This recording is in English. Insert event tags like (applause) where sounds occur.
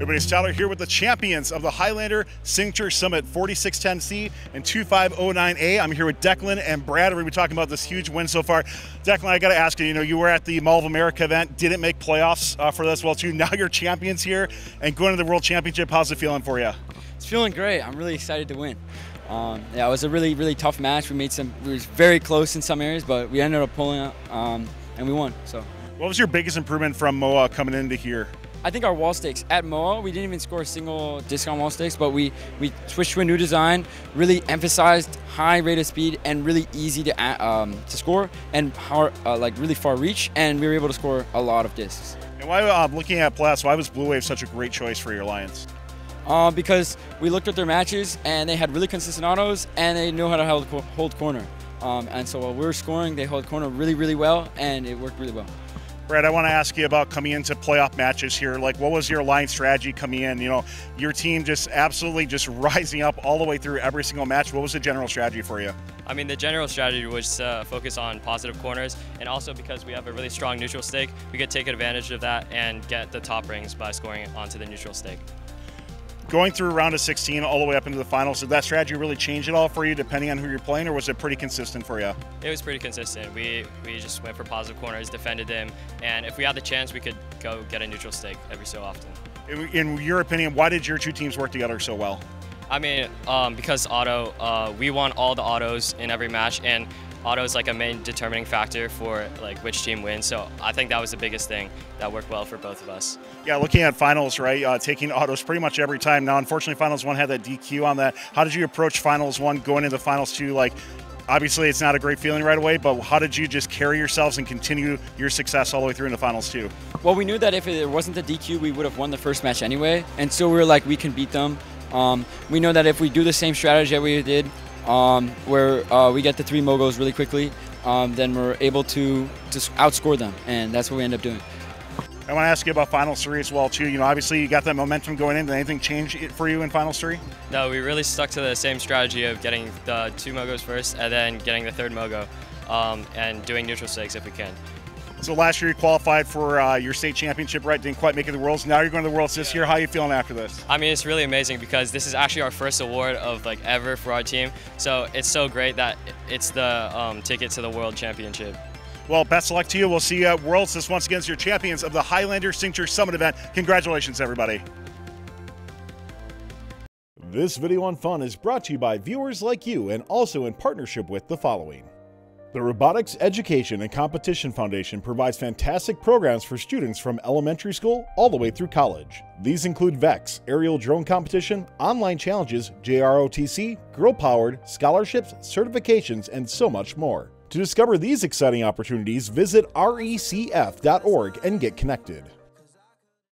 Everybody's Tyler here with the champions of the Highlander Signature Summit 4610C and 2509A. I'm here with Declan and Brad. We're going to be talking about this huge win so far. Declan, I got to ask you, you know, you were at the Mall of America event, didn't make playoffs uh, for this well too. (laughs) Now you're champions here and going to the World Championship. How's it feeling for you? It's feeling great. I'm really excited to win. Um, yeah, it was a really, really tough match. We made some, we were very close in some areas, but we ended up pulling out um, and we won. So. What was your biggest improvement from MOA coming into here? I think our wall stakes at MOA, we didn't even score a single disc on wall stakes, but we, we switched to a new design, really emphasized high rate of speed and really easy to um, to score and hard, uh, like really far reach, and we were able to score a lot of discs. And why, uh, looking at Plus, why was Blue Wave such a great choice for your alliance? Uh, because we looked at their matches and they had really consistent autos and they knew how to hold, hold corner. Um, and so while we were scoring, they held corner really, really well, and it worked really well. Brad, I want to ask you about coming into playoff matches here. Like, what was your line strategy coming in? You know, your team just absolutely just (laughs) rising up all the way through every single match. What was the general strategy for you? I mean, the general strategy was uh, focus on positive corners, and also because we have a really strong neutral stake, we could take advantage of that and get the top rings by scoring onto the neutral stake going through round of 16 all the way up into the finals, did that strategy really change at all for you depending on who you're playing, or was it pretty consistent for you? It was pretty consistent. We we just went for positive corners, defended them, and if we had the chance, we could go get a neutral stake every so often. In, in your opinion, why did your two teams work together so well? I mean, um, because auto, uh, we won all the autos in every match, and auto is like a main determining factor for like which team wins. So I think that was the biggest thing that worked well for both of us. Yeah, looking at finals, right? Uh, taking autos pretty much every time. Now, unfortunately, finals one had that DQ on that. How did you approach finals one going into finals two? Like, obviously, it's not a great feeling right away, but how did you just carry yourselves and continue your success all the way through into finals two? Well, we knew that if it wasn't the DQ, we would have won the first match anyway, and so we were like, we can beat them. Um, we know that if we do the same strategy that we did um, where uh, we get the three mogos really quickly, um, then we're able to just outscore them, and that's what we end up doing. I want to ask you about Final 3 as well, too. You know, obviously you got that momentum going in. Did anything change for you in Final 3? No, we really stuck to the same strategy of getting the two mogos first and then getting the third mogo um, and doing neutral stakes if we can. So last year you qualified for uh, your state championship, right? Didn't quite make it to the Worlds. Now you're going to the Worlds this yeah. year. How are you feeling after this? I mean, it's really amazing because this is actually our first award of like ever for our team. So it's so great that it's the um, ticket to the World Championship. Well, best of luck to you. We'll see you at Worlds. This once again is your champions of the Highlander Signature Summit event. Congratulations, everybody. This video on fun is brought to you by viewers like you and also in partnership with the following. The Robotics Education and Competition Foundation provides fantastic programs for students from elementary school all the way through college. These include VEX, aerial drone competition, online challenges, JROTC, girl powered, scholarships, certifications, and so much more. To discover these exciting opportunities, visit recf.org and get connected.